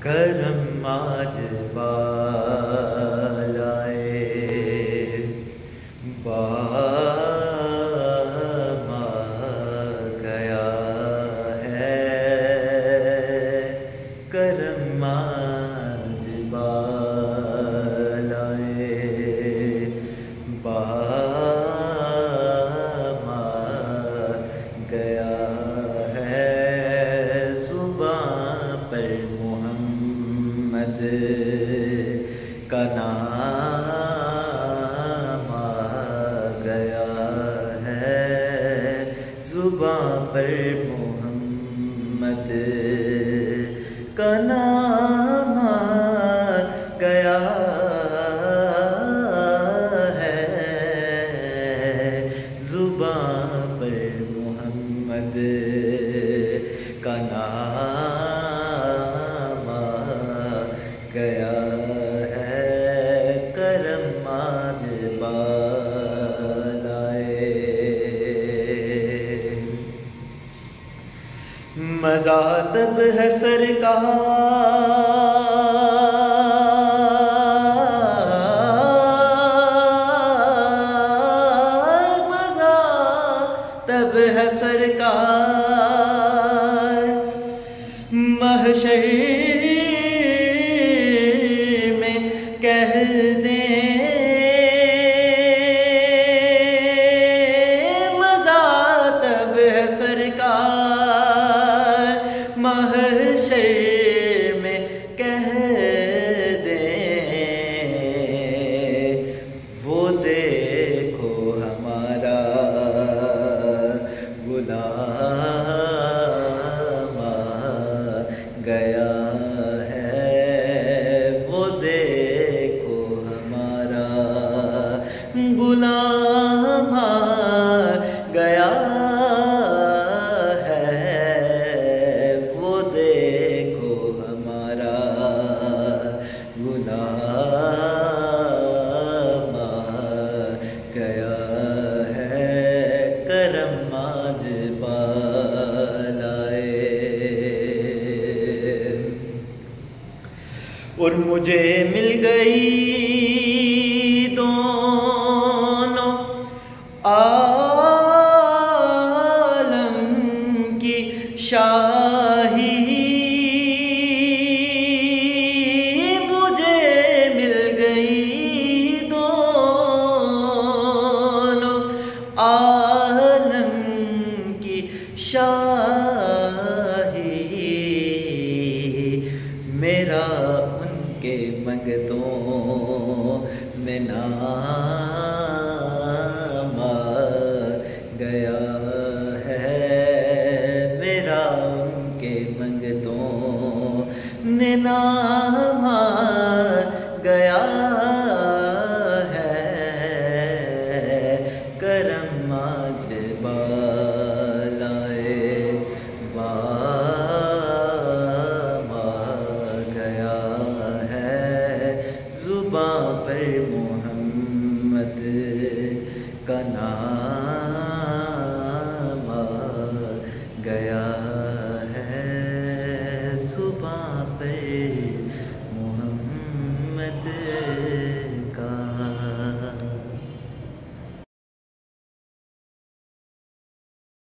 کرم آج بالائے بام گیا ہے۔ کرم آج بالائے بام گیا ہے۔ زباں پر محمد کا نام آ گیا ہے زباں پر محمد کا نام مزہ تب ہے سرکار۔ my head. اور مجھے مل گئی دونوں عالم کی شاہی۔ مجھے مل گئی دونوں عالم کی شاہی۔ منگتوں میں نام آ گیا ہے۔ میرا ان کے منگتوں میں نام آ گیا زباں پر محمد کا نام آ گیا ہے۔ صبح پر محمد